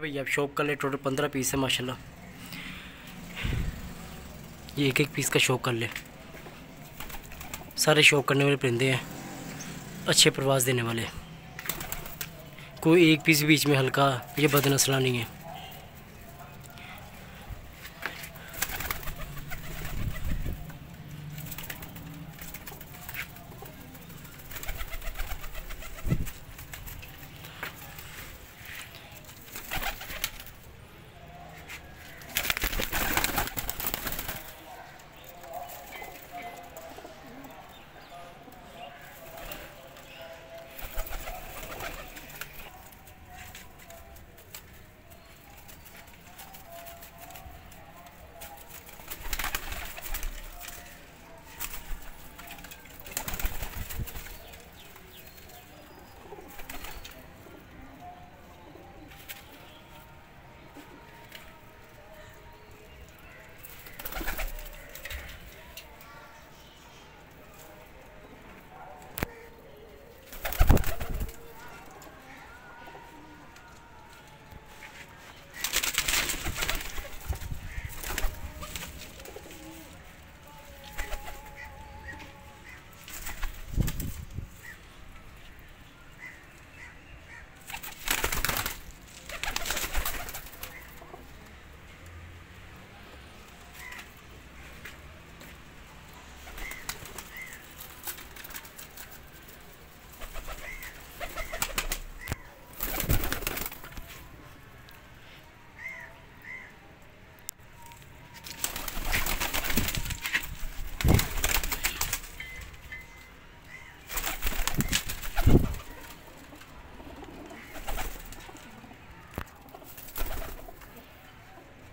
भैया आप शौक कर ले टोटल पंद्रह पीस है, माशाल्लाह। ये एक एक पीस का शौक कर ले। सारे शौक करने वाले परिंदे हैं, अच्छे प्रवास देने वाले। कोई एक पीस बीच में हल्का ये बदनसला नहीं है।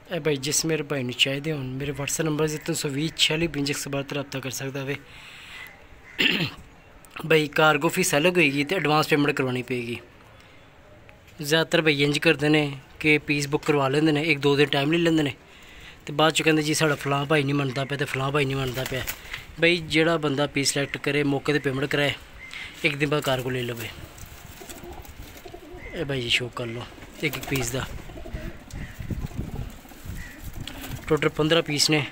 ए भाई, जिस मेरे भाई ने चाहिए हूँ मेरे व्हाट्सएप नंबर से तीन सौ भी छियाली पंजी एक सौ बारह रबता कर सकता वे। भाई कार्गो फ़ीस अलग होगी तो एडवांस पेमेंट करवानी पेगी ज़्यादातर भाई इंज करते हैं कि पीस बुक करवा लेंगे ने, एक दो दिन टाइम ले लेंगे ने। तो बाद चो कहते जी सा फलां भाई नहीं मनता पाया तो फलां भाई नहीं मनता पाया। भाई जोड़ा बंदा पीस सिलेक्ट करे, मौके पर पेमेंट कराए, एक दिन बाद कार्गो ले लवे। ए भाई जी शो कर लो एक एक पीस का टोटल पंद्रह पीस ने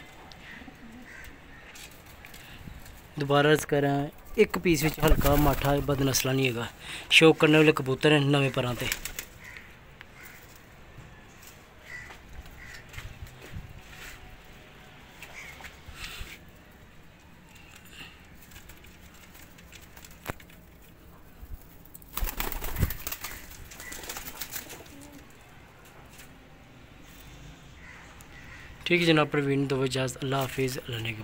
दोबारा अर्ज करा एक पीस ਵਿੱਚ ਹਲਕਾ ਮਾਠਾ ਬਦਨਸਲਾ ਨਹੀਂ ਹੈਗਾ ਸ਼ੌਕ ਕਰਨ ਵਾਲੇ ਕਬੂਤਰ ਨੇ ਨਵੇਂ ਪਰਾਂ ਤੇ ठीक है जनाब प्रवीण दो इजाज़ अल्लाह हाफिज़ अल्लाह के